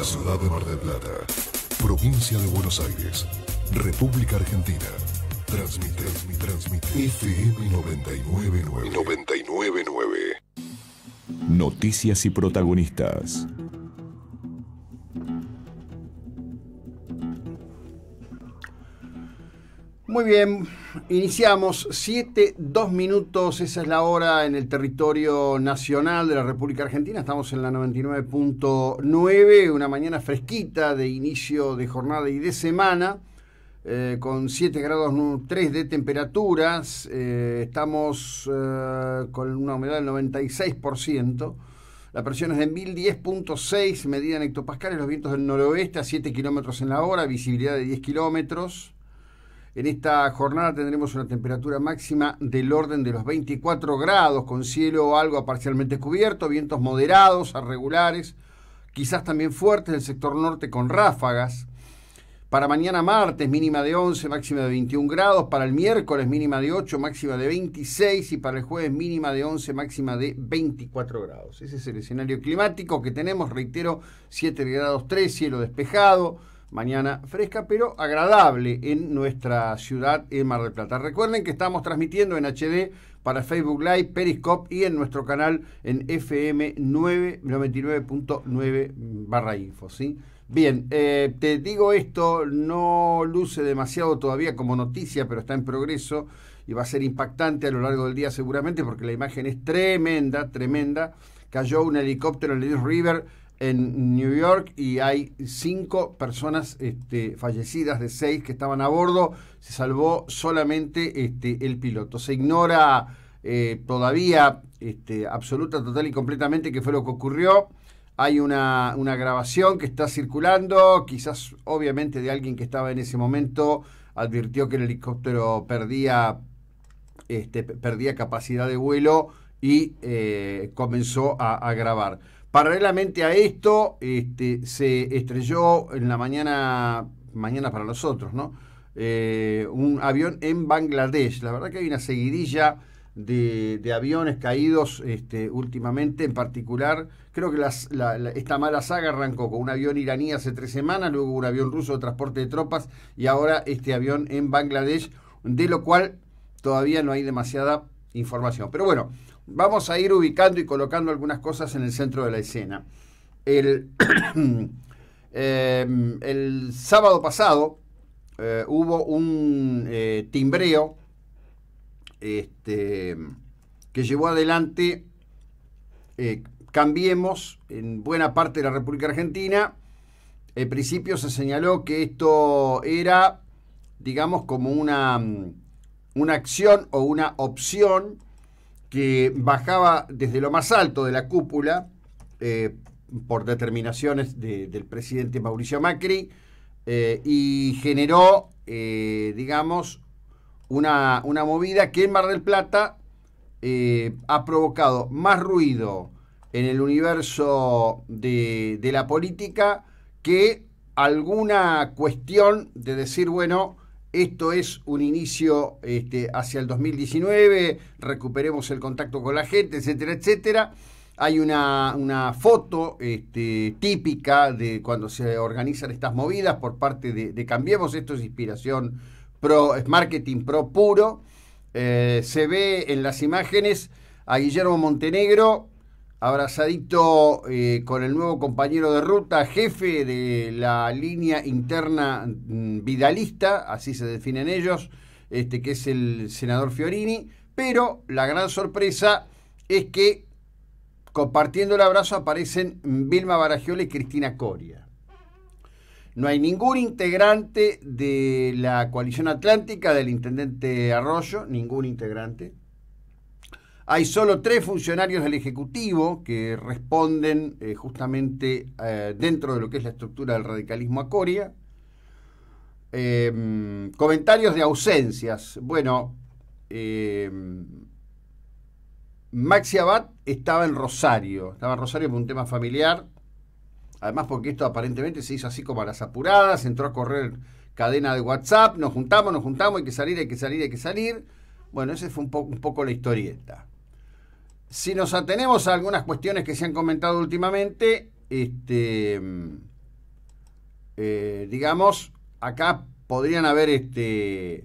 la ciudad de Mar del Plata, provincia de Buenos Aires, República Argentina. Transmite, transmite, FM 999. 999. Noticias y protagonistas. Muy bien, iniciamos 7, 2 minutos, esa es la hora en el territorio nacional de la República Argentina, estamos en la 99.9, una mañana fresquita de inicio de jornada y de semana, eh, con 7 grados 3 de temperaturas, eh, estamos eh, con una humedad del 96%. La presión es de 1010.6, medida en hectopascales, los vientos del noroeste a 7 kilómetros en la hora, visibilidad de 10 kilómetros. En esta jornada tendremos una temperatura máxima del orden de los 24 grados, con cielo algo parcialmente cubierto, vientos moderados a regulares, quizás también fuertes del sector norte con ráfagas. Para mañana martes mínima de 11, máxima de 21 grados. Para el miércoles mínima de 8, máxima de 26. Y para el jueves mínima de 11, máxima de 24 grados. Ese es el escenario climático que tenemos. Reitero, 7 grados 3, cielo despejado mañana fresca pero agradable en nuestra ciudad en Mar del Plata. Recuerden que estamos transmitiendo en HD para Facebook Live, Periscope y en nuestro canal en FM 999.9 barra info. ¿sí? Bien, eh, te digo esto, no luce demasiado todavía como noticia, pero está en progreso y va a ser impactante a lo largo del día seguramente porque la imagen es tremenda, tremenda. Cayó un helicóptero en el River en New York y hay cinco personas este, fallecidas de seis que estaban a bordo. Se salvó solamente este, el piloto. Se ignora eh, todavía este, absoluta, total y completamente qué fue lo que ocurrió. Hay una, una, grabación que está circulando, quizás obviamente de alguien que estaba en ese momento, advirtió que el helicóptero perdía, perdía capacidad de vuelo y eh, comenzó a, a grabar. Paralelamente a esto, este, se estrelló en la mañana, mañana para nosotros, ¿no? Eh, un avión en Bangladesh. La verdad que hay una seguidilla de, aviones caídos este, últimamente, en particular, creo que esta mala saga arrancó con un avión iraní hace tres semanas, luego un avión ruso de transporte de tropas y ahora este avión en Bangladesh, de lo cual todavía no hay demasiada información. Pero bueno, vamos a ir ubicando y colocando algunas cosas en el centro de la escena. El, em, sábado pasado eh, hubo un eh, timbreo este, que llevó adelante eh, Cambiemos en buena parte de la República Argentina. En principio se señaló que esto era, digamos, como una, una acción o una opción que bajaba desde lo más alto de la cúpula eh, por determinaciones del presidente Mauricio Macri eh, y generó, eh, digamos, una, una, movida que en Mar del Plata ha provocado más ruido en el universo de, de la política que alguna cuestión de decir, bueno, esto es un inicio este, hacia el 2019, recuperemos el contacto con la gente, etcétera, etcétera. Hay una, foto este, típica de cuando se organizan estas movidas por parte de, Cambiemos, esto es inspiración pro, es marketing pro puro. Eh, se ve en las imágenes a Guillermo Montenegro abrazadito eh, con el nuevo compañero de ruta, jefe de la línea interna mm, vidalista, así se definen ellos, este, que es el senador Fiorini, pero la gran sorpresa es que compartiendo el abrazo aparecen Vilma Baragiola y Cristina Coria. No hay ningún integrante de la coalición atlántica del intendente Arroyo, ningún integrante. Hay solo tres funcionarios del Ejecutivo que responden eh, justamente eh, dentro de lo que es la estructura del radicalismo a Coria. Em, comentarios de ausencias. Bueno, em, Maxi Abad estaba en Rosario. Estaba en Rosario por un tema familiar. Además, porque esto aparentemente se hizo así como a las apuradas. Entró a correr cadena de WhatsApp. Nos juntamos, nos juntamos. Hay que salir, hay que salir, hay que salir. Bueno, esa fue un, un poco la historieta. Si nos atenemos a algunas cuestiones que se han comentado últimamente, este, eh, digamos, acá podrían haber este,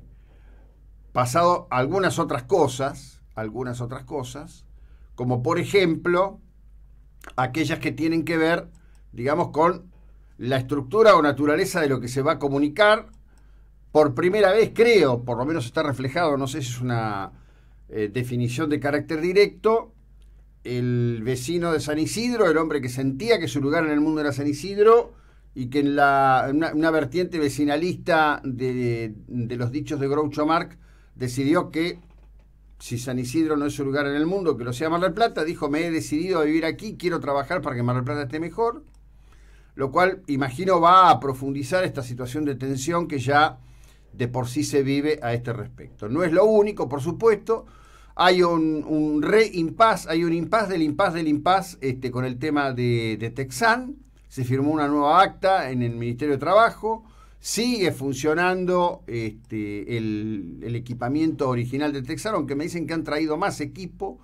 pasado algunas otras cosas, algunas otras cosas, como por ejemplo aquellas que tienen que ver, digamos, con la estructura o naturaleza de lo que se va a comunicar. Por primera vez, creo, por lo menos está reflejado, no sé si es una eh, definición de carácter directo, el vecino de San Isidro, el hombre que sentía que su lugar en el mundo era San Isidro, y que en la, una, vertiente vecinalista de, los dichos de Groucho Marx decidió que si San Isidro no es su lugar en el mundo, que lo sea Mar del Plata, dijo, me he decidido a vivir aquí, quiero trabajar para que Mar del Plata esté mejor, lo cual imagino va a profundizar esta situación de tensión que ya de por sí se vive a este respecto. No es lo único, por supuesto, hay un, un impas, hay un impas del impas del impas este, con el tema de, de Texan, se firmó una nueva acta en el Ministerio de Trabajo, sigue funcionando este, el, equipamiento original de Texar, aunque me dicen que han traído más equipo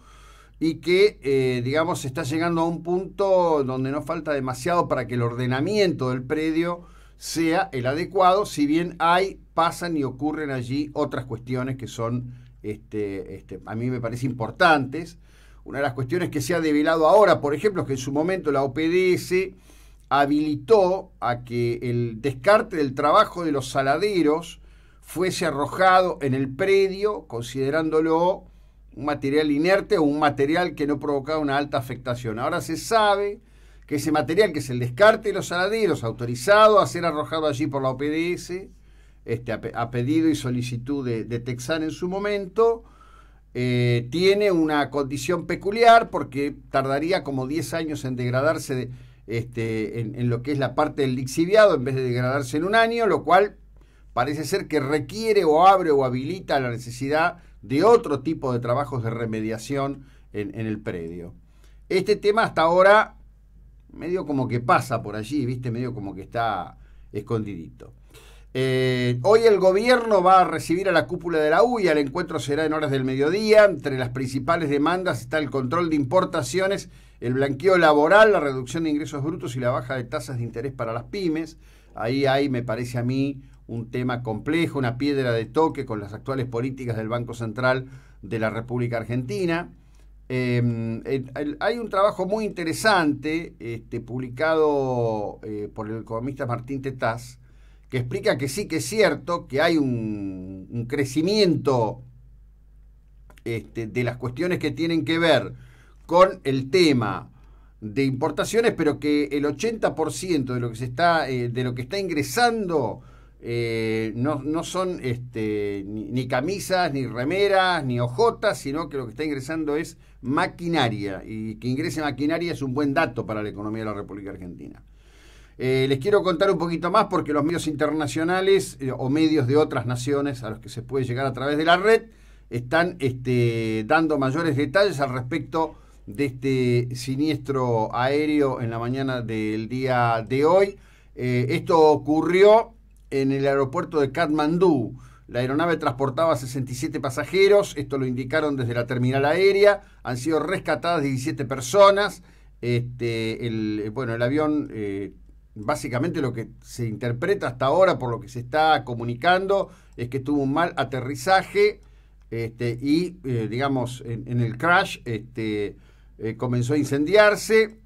y que, eh, digamos, se está llegando a un punto donde no falta demasiado para que el ordenamiento del predio sea el adecuado, si bien hay, pasan y ocurren allí otras cuestiones que son, este, este, a mí me parece importantes. Una de las cuestiones que se ha develado ahora, por ejemplo, es que en su momento la OPDS habilitó a que el descarte del trabajo de los saladeros fuese arrojado en el predio, considerándolo un material inerte o un material que no provocaba una alta afectación. Ahora se sabe que ese material, que es el descarte de los saladeros, autorizado a ser arrojado allí por la OPDS, este, a, pedido y solicitud de, Texan en su momento, eh, tiene una condición peculiar porque tardaría como 10 años en degradarse de, este, en, lo que es la parte del lixiviado en vez de degradarse en un año, lo cual parece ser que requiere o abre o habilita la necesidad de otro tipo de trabajos de remediación en, el predio. Este tema hasta ahora medio como que pasa por allí, viste, medio como que está escondidito. Eh, hoy el gobierno va a recibir a la cúpula de la UIA, el encuentro será en horas del mediodía, entre las principales demandas está el control de importaciones el blanqueo laboral, la reducción de ingresos brutos y la baja de tasas de interés para las pymes. Ahí hay, me parece a mí, un tema complejo, una piedra de toque con las actuales políticas del Banco Central de la República Argentina. Em, hay un trabajo muy interesante este, publicado eh, por el economista Martín Tetaz que explica que sí que es cierto que hay un, crecimiento este, de las cuestiones que tienen que ver con el tema de importaciones, pero que el 80% de lo que se está, eh, de lo que está ingresando eh, no, no, son este, ni, camisas, ni remeras, ni ojotas, sino que lo que está ingresando es maquinaria. Y que ingrese maquinaria es un buen dato para la economía de la República Argentina. Eh, les quiero contar un poquito más porque los medios internacionales o medios de otras naciones a los que se puede llegar a través de la red están este, dando mayores detalles al respecto de este siniestro aéreo en la mañana del día de hoy. Eh, esto ocurrió en el aeropuerto de Katmandú. La aeronave transportaba 67 pasajeros, esto lo indicaron desde la terminal aérea, han sido rescatadas 17 personas. Este, bueno, el avión, eh, básicamente lo que se interpreta hasta ahora por lo que se está comunicando, es que tuvo un mal aterrizaje este, y, eh, digamos, en, en, el crash, este, eh, comenzó a incendiarse.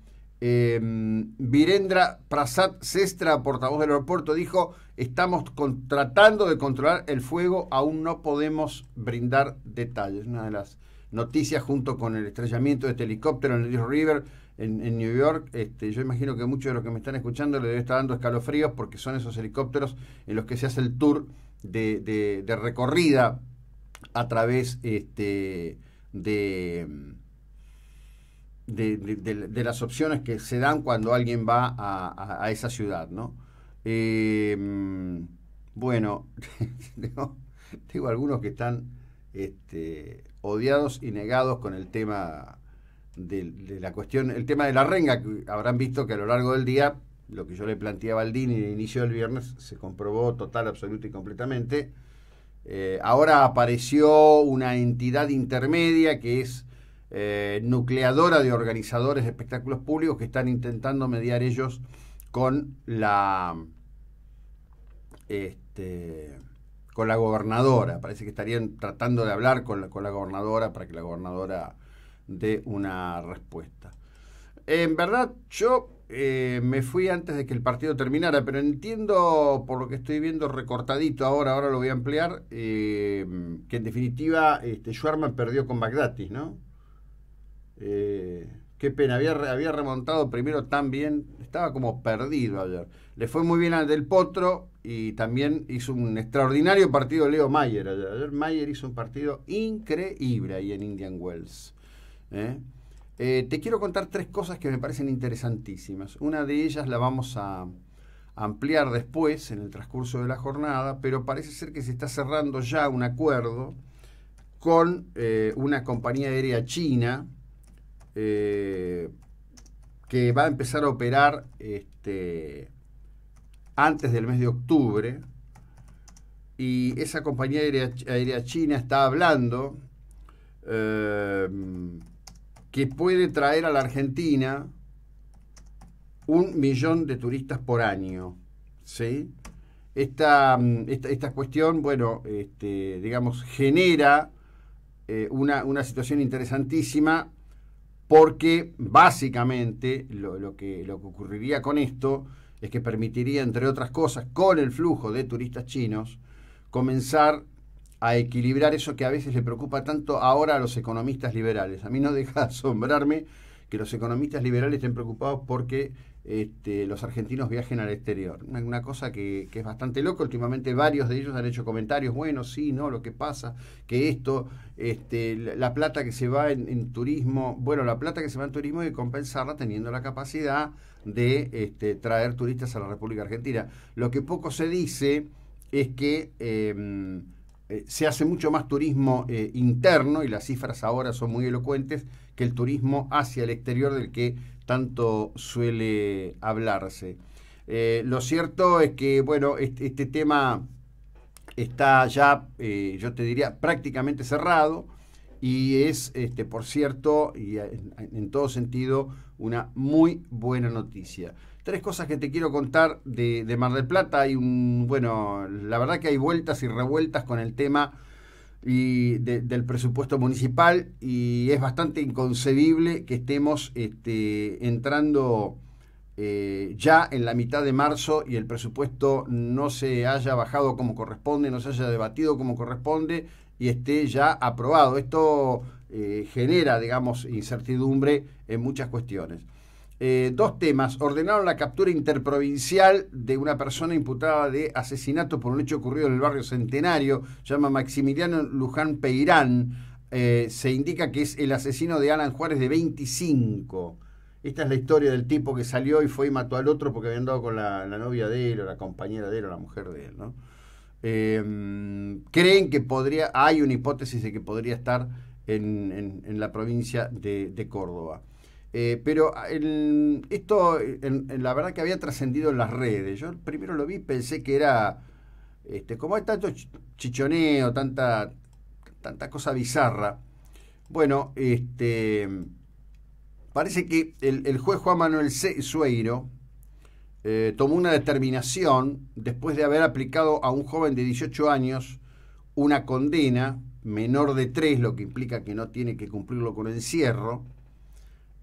Eh, Virendra Prasad Sestra, portavoz del aeropuerto, dijo, estamos tratando de controlar el fuego, aún no podemos brindar detalles. Una de las noticias junto con el estrellamiento de este helicóptero en el River en, New York. Este, yo imagino que muchos de los que me están escuchando le debe estar dando escalofríos porque son esos helicópteros en los que se hace el tour de, recorrida a través este, de de, las opciones que se dan cuando alguien va a, esa ciudad, ¿no? Eh, bueno, tengo, algunos que están este, odiados y negados con el tema de, la cuestión, el tema de la renga, que habrán visto que a lo largo del día, lo que yo le planteaba al DIN en el inicio del viernes, se comprobó total, absoluto y completamente. Eh, ahora apareció una entidad intermedia que es eh, nucleadora de organizadores de espectáculos públicos que están intentando mediar ellos con la este, con la gobernadora. Parece que estarían tratando de hablar con la, con la gobernadora para que la gobernadora dé una respuesta. En verdad, yo eh, me fui antes de que el partido terminara, pero entiendo por lo que estoy viendo recortadito ahora, ahora lo voy a ampliar, eh, que en definitiva este, Schwarman perdió con Bagdatis, ¿no? Eh, qué pena, había, había remontado primero tan bien, estaba como perdido ayer. Le fue muy bien al del Potro y también hizo un extraordinario partido Leo Mayer ayer. Ayer Mayer hizo un partido increíble ahí en Indian Wells. ¿Eh? Eh, te quiero contar tres cosas que me parecen interesantísimas. Una de ellas la vamos a ampliar después en el transcurso de la jornada, pero parece ser que se está cerrando ya un acuerdo con eh, una compañía aérea china que va a empezar a operar este, antes del mes de octubre. Y esa compañía aérea, china está hablando que puede traer a la Argentina un millón de turistas por año. ¿sí? Esta, mm, esta, cuestión, bueno, este, digamos, genera eh, una, una, situación interesantísima porque básicamente lo, lo, que, lo que ocurriría con esto es que permitiría, entre otras cosas, con el flujo de turistas chinos, comenzar a equilibrar eso que a veces le preocupa tanto ahora a los economistas liberales. A mí no deja de asombrarme que los economistas liberales estén preocupados porque este, los argentinos viajen al exterior. Una, cosa que, es bastante loco. Últimamente varios de ellos han hecho comentarios, bueno, sí, no, lo que pasa, que esto, este, la, plata que se va en, turismo, bueno, la plata que se va en turismo hay que compensarla teniendo la capacidad de este, traer turistas a la República Argentina. Lo que poco se dice es que... Em, eh, se hace mucho más turismo eh, interno y las cifras ahora son muy elocuentes que el turismo hacia el exterior del que tanto suele hablarse. Eh, lo cierto es que, bueno, este, este tema está ya, yo te diría, prácticamente cerrado y es, este, por cierto, y en todo sentido, una muy buena noticia tres cosas que te quiero contar de, Mar del Plata. Hay un, bueno, la verdad que hay vueltas y revueltas con el tema y del presupuesto municipal y es bastante inconcebible que estemos este, entrando eh, ya en la mitad de marzo y el presupuesto no se haya bajado como corresponde, no se haya debatido como corresponde y esté ya aprobado. Esto eh, genera, digamos, incertidumbre en muchas cuestiones. Eh, dos temas. Ordenaron la captura interprovincial de una persona imputada de asesinato por un hecho ocurrido en el barrio Centenario. Llama Maximiliano Luján Peirán. Eh, se indica que es el asesino de Alan Juárez de 25. Esta es la historia del tipo que salió y fue y mató al otro porque había andado con la, novia de él o la compañera de él o la mujer de él. Eh, creen que podría, hay una hipótesis de que podría estar en, la provincia de Córdoba. Eh, pero ah, esto, la verdad que había trascendido en las redes. Yo primero lo vi pensé que era, este, como hay tanto chichoneo, tanta, tanta cosa bizarra. Bueno, este, parece que el, juez Juan Manuel Sueiro eh, tomó una determinación después de haber aplicado a un joven de 18 años una condena menor de 3, lo que implica que no tiene que cumplirlo con encierro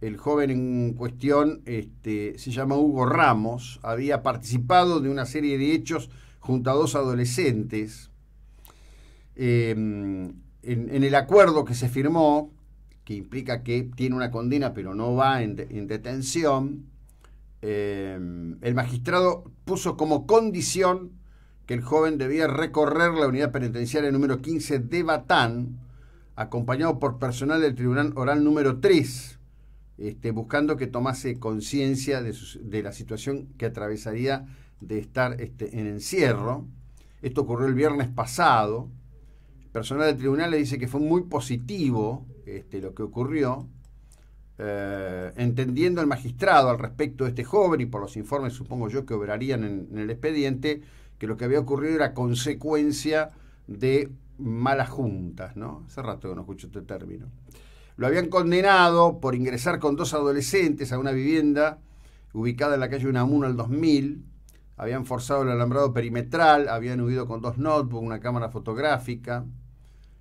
el joven en cuestión este, se llama Hugo Ramos, había participado de una serie de hechos junto a dos adolescentes. Em, en, el acuerdo que se firmó, que implica que tiene una condena pero no va en, detención, em, el magistrado puso como condición que el joven debía recorrer la unidad penitenciaria número 15 de Batán, acompañado por personal del Tribunal Oral número 3 este, buscando que tomase conciencia de, la situación que atravesaría de estar este, en encierro. Esto ocurrió el viernes pasado. El personal del tribunal le dice que fue muy positivo este, lo que ocurrió, eh, entendiendo el magistrado al respecto de este joven y por los informes, supongo yo, que obrarían en, el expediente, que lo que había ocurrido era consecuencia de malas juntas, ¿no? Hace rato que no escucho este término. Lo habían condenado por ingresar con dos adolescentes a una vivienda ubicada en la calle Unamuno al 2000, habían forzado el alambrado perimetral, habían huido con dos notebooks, una cámara fotográfica.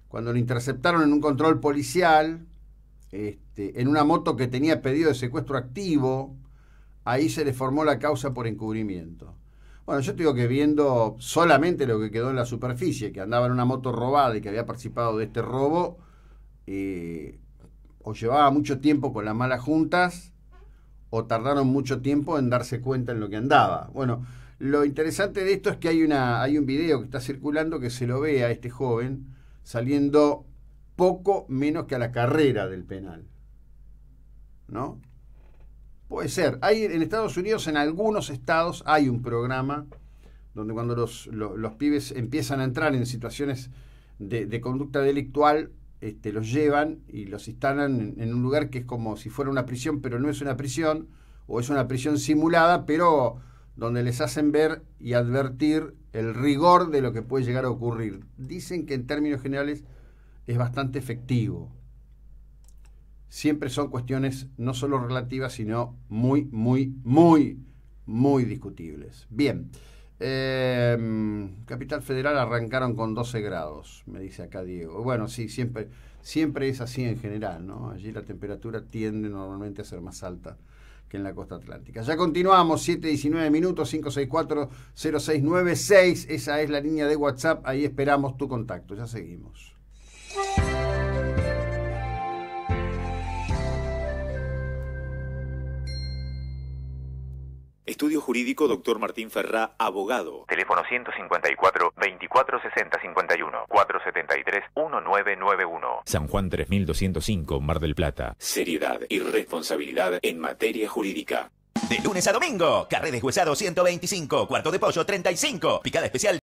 Cuando lo interceptaron en un control policial, este, en una moto que tenía pedido de secuestro activo, ahí se le formó la causa por encubrimiento. Bueno, yo te digo que viendo solamente lo que quedó en la superficie, que andaba en una moto robada y que había participado de este robo, eh, o llevaba mucho tiempo con las malas juntas, o tardaron mucho tiempo en darse cuenta en lo que andaba. Bueno, lo interesante de esto es que hay, una, hay un video que está circulando que se lo ve a este joven saliendo poco menos que a la carrera del penal. ¿No? Puede ser. Hay en Estados Unidos, en algunos estados, hay un programa donde cuando los, los, pibes empiezan a entrar en situaciones de, conducta delictual, este, los llevan y los instalan en, un lugar que es como si fuera una prisión, pero no es una prisión, o es una prisión simulada, pero donde les hacen ver y advertir el rigor de lo que puede llegar a ocurrir. Dicen que en términos generales es bastante efectivo siempre son cuestiones no solo relativas, sino muy, muy, muy, muy discutibles. Bien. Em, Capital Federal arrancaron con 12 grados, me dice acá Diego. Bueno, sí, siempre, siempre es así en general, ¿no? Allí la temperatura tiende normalmente a ser más alta que en la costa atlántica. Ya continuamos, 7.19 minutos, 564-0696, esa es la línea de WhatsApp, ahí esperamos tu contacto, ya seguimos. Estudio Jurídico Dr. Martín Ferrá, abogado. Teléfono 154 2460 51 473 1991. San Juan 3205, Mar del Plata. Seriedad y responsabilidad en materia jurídica. De lunes a domingo, carré deshuesado 125, cuarto de pollo 35, picada especial